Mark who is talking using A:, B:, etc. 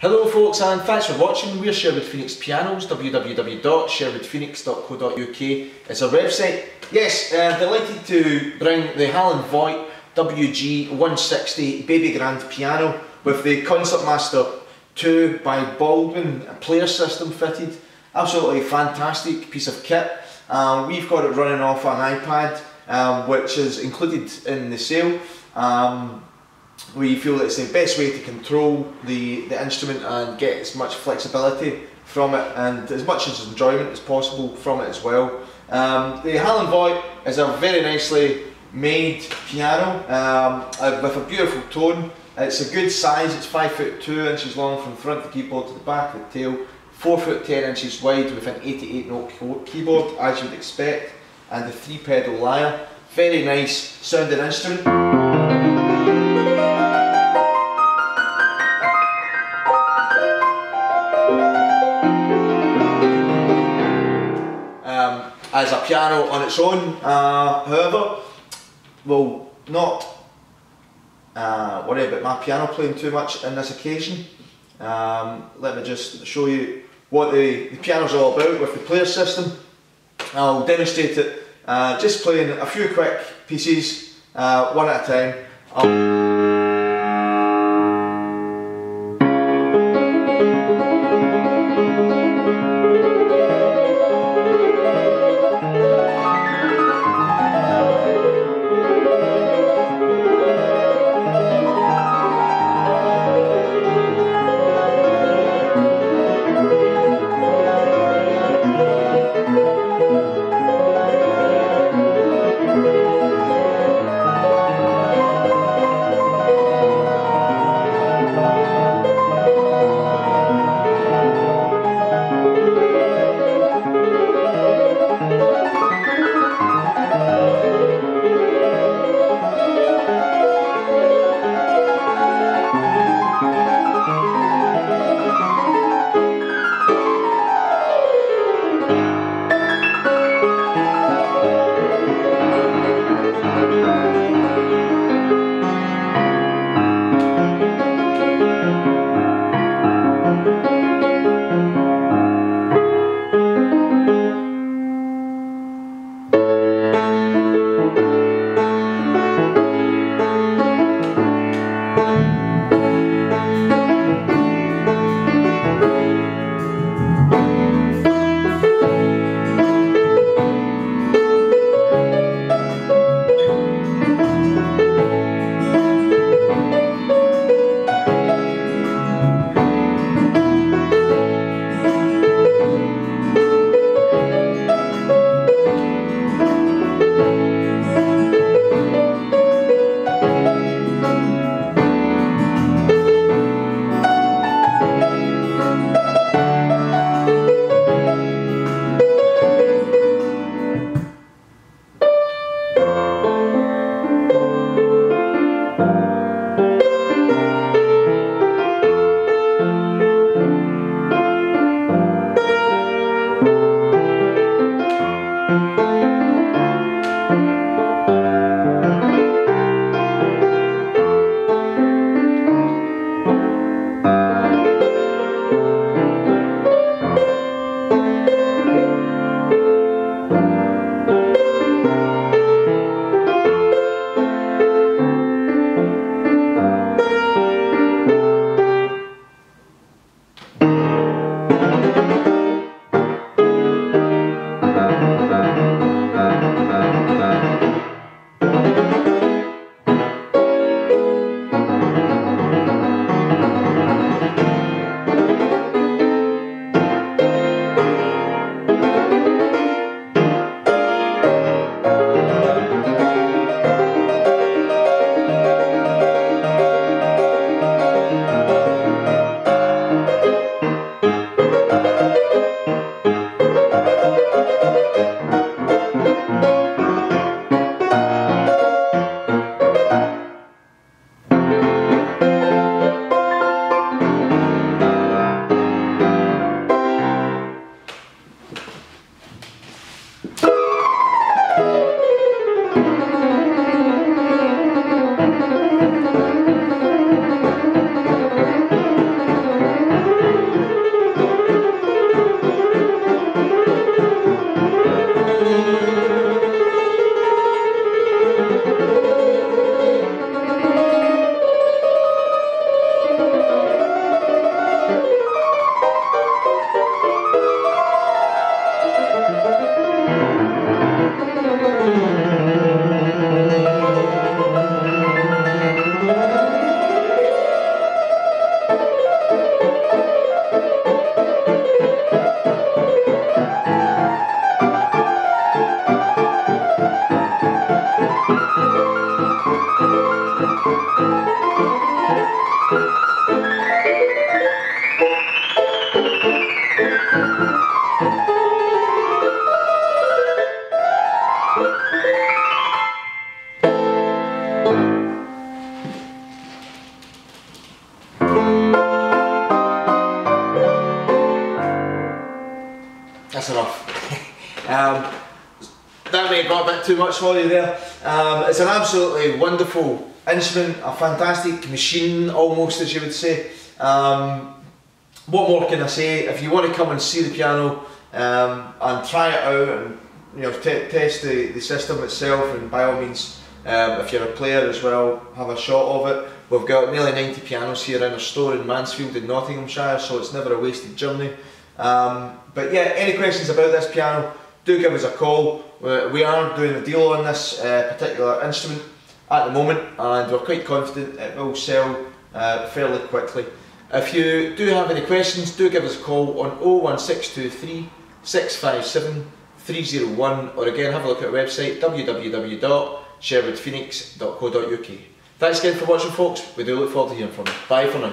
A: Hello folks and thanks for watching. We're Sherwood Phoenix Pianos, www.sherwoodphoenix.co.uk is our website. Yes, uh, delighted to bring the Halle & Voigt WG160 Baby Grand Piano with the Concertmaster 2 by Baldwin player system fitted. Absolutely fantastic piece of kit. Um, we've got it running off an iPad um, which is included in the sale. Um, we feel it's the best way to control the, the instrument and get as much flexibility from it and as much as enjoyment as possible from it as well. Um, the Halle & Voigt is a very nicely made piano um, uh, with a beautiful tone. It's a good size, it's 5 foot 2 inches long from front of the keyboard to the back of the tail, 4 foot 10 inches wide with an 88 note keyboard as you would expect and the 3 pedal lyre. Very nice sounding instrument. As a piano on its own. Uh, however, will not uh, worry about my piano playing too much in this occasion. Um, let me just show you what the, the piano's all about with the player system. I'll demonstrate it uh, just playing a few quick pieces, uh, one at a time. I'll that's enough. um, that may have got a bit too much for you there. Um, it's an absolutely wonderful instrument, a fantastic machine almost as you would say. Um, what more can I say? If you want to come and see the piano um, and try it out and you know test the, the system itself and by all means um, if you're a player as well have a shot of it. We've got nearly 90 pianos here in our store in Mansfield in Nottinghamshire so it's never a wasted journey. Um, but yeah, any questions about this piano, do give us a call. We are doing a deal on this uh, particular instrument at the moment and we're quite confident it will sell uh, fairly quickly. If you do have any questions, do give us a call on 01623 657 301 or again have a look at our website www.sherwoodphoenix.co.uk. Thanks again for watching folks, we do look forward to hearing from you. Bye for now.